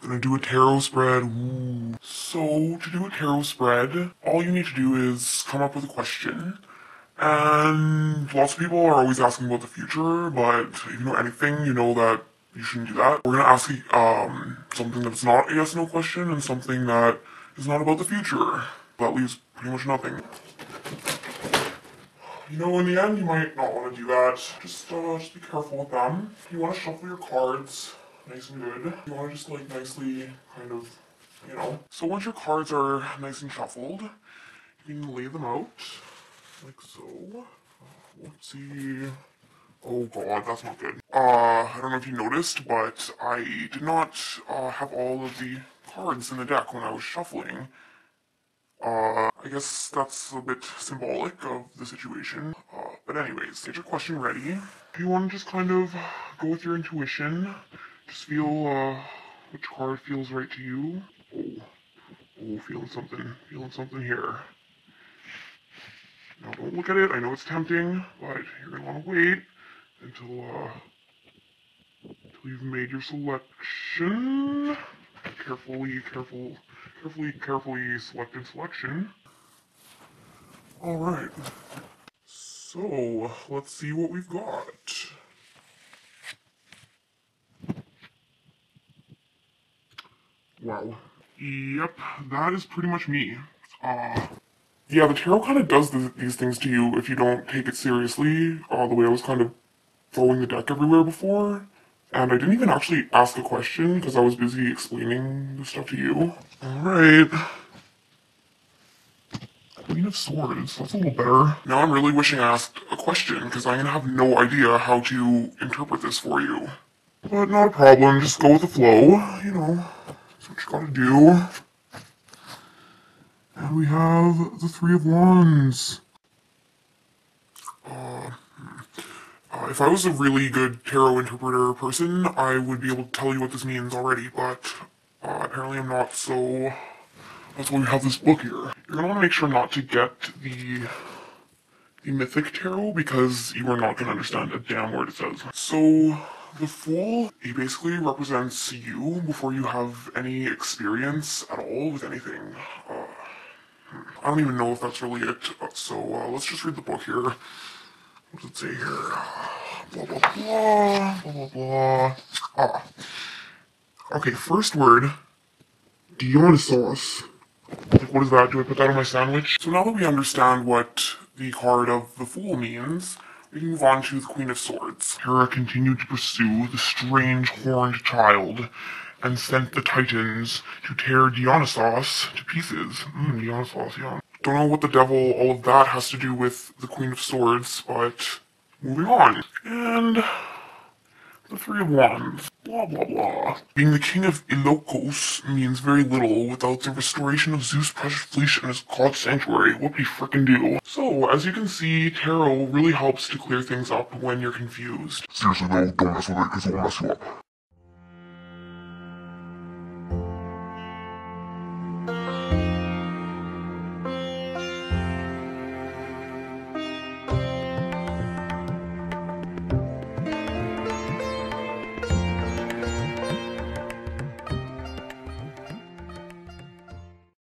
Gonna do a tarot spread. Ooh. So, to do a tarot spread, all you need to do is come up with a question. And lots of people are always asking about the future, but if you know anything, you know that you shouldn't do that. We're gonna ask um, something that's not a yes no question and something that is not about the future. That leaves pretty much nothing. You know, in the end, you might not want to do that. Just, uh, just be careful with them. You want to shuffle your cards nice and good. You want to just, like, nicely kind of, you know. So once your cards are nice and shuffled, you can lay them out, like so. Let's see. Oh god, that's not good. Uh, I don't know if you noticed, but I did not uh, have all of the cards in the deck when I was shuffling. Uh, I guess that's a bit symbolic of the situation. Uh, but anyways, get your question ready. You want to just kind of go with your intuition. Just feel, uh, which card feels right to you. Oh, oh, feeling something, feeling something here. Now don't look at it, I know it's tempting, but you're gonna want to wait until, uh, until you've made your selection. Carefully, careful, carefully, carefully selected selection. Alright. So, let's see what we've got. Wow. Yep, that is pretty much me. Uh, yeah, the tarot kind of does th these things to you if you don't take it seriously. Uh, the way I was kind of throwing the deck everywhere before. And I didn't even actually ask a question because I was busy explaining the stuff to you. Alright. Queen of Swords, that's a little better. Now I'm really wishing I asked a question because I'm gonna have no idea how to interpret this for you. But not a problem, just go with the flow, you know. What you gotta do. And we have the Three of Wands. Uh, uh, if I was a really good tarot interpreter person, I would be able to tell you what this means already, but uh, apparently I'm not, so that's why we have this book here. You're gonna want to make sure not to get the the Mythic Tarot because you are not gonna understand a damn word it says. So, the Fool, he basically represents you before you have any experience at all with anything. Uh, I don't even know if that's really it, so uh, let's just read the book here. What does it say here? Blah, blah, blah, blah, blah, blah. Ah. Okay, first word, Dionysos. Like, what is that? Do I put that on my sandwich? So now that we understand what the card of the Fool means, move on to the Queen of Swords. Hera continued to pursue the strange horned child and sent the Titans to tear Dionysos to pieces. Mm, Dionysos, yeah. Don't know what the devil all of that has to do with the Queen of Swords, but moving on. And the Three of Wands. Blah, blah, blah. Being the king of Iolkos means very little without the restoration of Zeus' precious fleece and his god sanctuary. What Whoopie frickin' do. So, as you can see, tarot really helps to clear things up when you're confused. Seriously though, don't mess with it because it will mess you up.